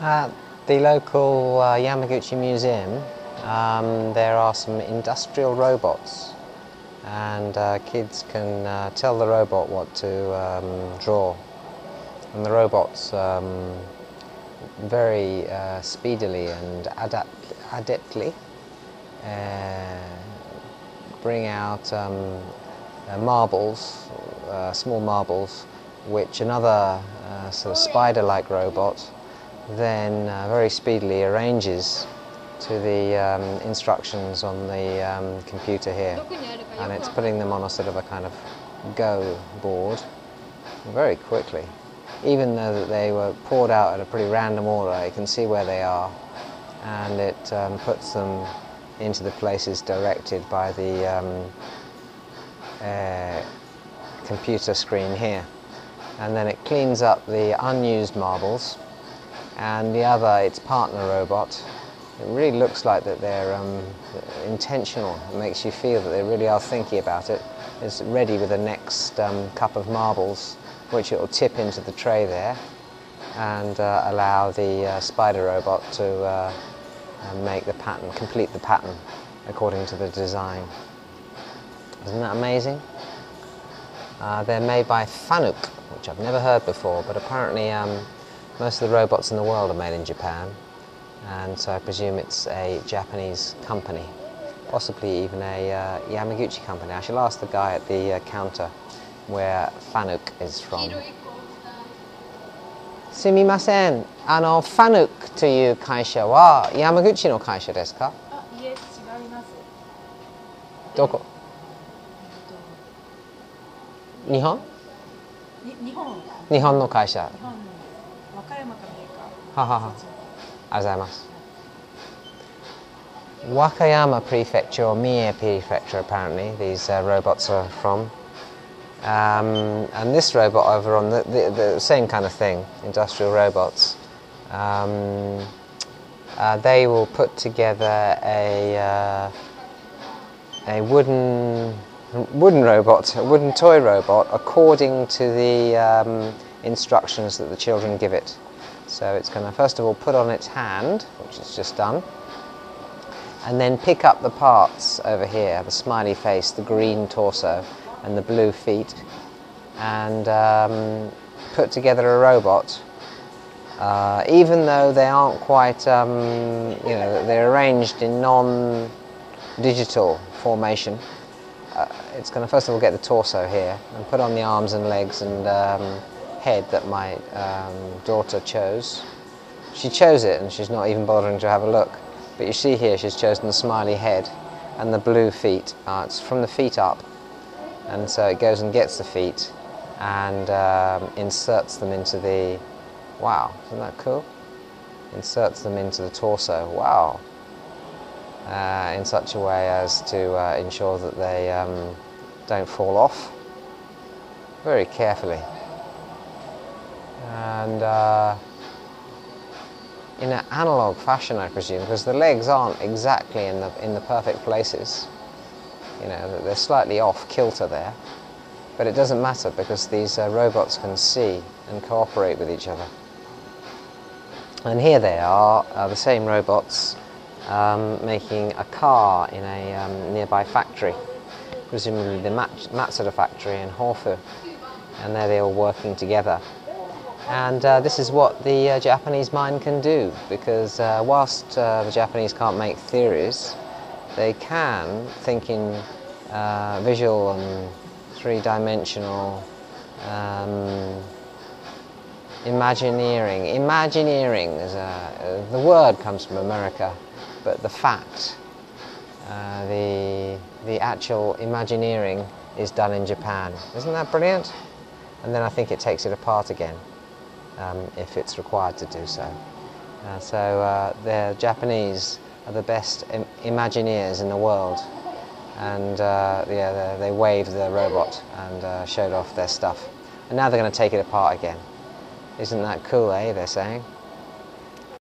At the local uh, Yamaguchi Museum, um, there are some industrial robots, and uh, kids can uh, tell the robot what to um, draw. And the robots um, very uh, speedily and adeptly uh, bring out um, uh, marbles, uh, small marbles, which another uh, sort of spider-like robot then uh, very speedily arranges to the um, instructions on the um, computer here. And it's putting them on a sort of a kind of go board very quickly. Even though that they were poured out at a pretty random order, you can see where they are and it um, puts them into the places directed by the um, uh, computer screen here. And then it cleans up the unused marbles and the other, its partner robot, it really looks like that they're um, intentional. It makes you feel that they really are thinking about it. It's ready with the next um, cup of marbles, which it will tip into the tray there and uh, allow the uh, spider robot to uh, uh make the pattern, complete the pattern according to the design. Isn't that amazing? Uh, they're made by Fanuc, which I've never heard before, but apparently um, most of the robots in the world are made in Japan, and so I presume it's a Japanese company, possibly even a uh, Yamaguchi company. I shall ask the guy at the uh, counter where Fanuc is from. すみません。あの、ファヌックという会社は山口の会社ですかあ、いえ、違います。どこ日本に 日本、日本の会社。日本の和歌山かメーカー。はははそっちありがとうございます。Wakayama Prefecture or Mie Prefecture, apparently, these uh, robots are from. Um, and this robot over on the, the, the same kind of thing, industrial robots. Um, uh, they will put together a, uh, a wooden, wooden robot, a wooden toy robot, according to the um, instructions that the children give it. So it's going to first of all put on its hand, which it's just done, and then pick up the parts over here the smiley face, the green torso, and the blue feet, and um, put together a robot. Uh, even though they aren't quite, um, you know, they're arranged in non digital formation, uh, it's going to first of all get the torso here and put on the arms and legs and um, head that my um, daughter chose. She chose it and she's not even bothering to have a look. But you see here she's chosen the smiley head and the blue feet. Uh, it's from the feet up. And so it goes and gets the feet and um, inserts them into the. Wow, isn't that cool? Inserts them into the torso. Wow. Uh, in such a way as to uh, ensure that they um, don't fall off very carefully and uh, in an analog fashion, I presume, because the legs aren't exactly in the in the perfect places. You know, they're slightly off kilter there, but it doesn't matter because these uh, robots can see and cooperate with each other. And here they are, uh, the same robots, um, making a car in a um, nearby factory, presumably the Mat- Matsuda factory in Hofu, and there they're working together. And uh, this is what the uh, Japanese mind can do because uh, whilst uh, the Japanese can't make theories, they can think in uh, visual and three dimensional um, imagineering. Imagineering is a, the word comes from America, but the fact, uh, the, the actual imagineering is done in Japan. Isn't that brilliant? And then I think it takes it apart again um, if it's required to do so. Uh, so uh, the Japanese are the best Im- Imagineers in the world, and uh, yeah, they, they waved the robot and uh, showed off their stuff. And now they're going to take it apart again. Isn't that cool, eh? They're saying.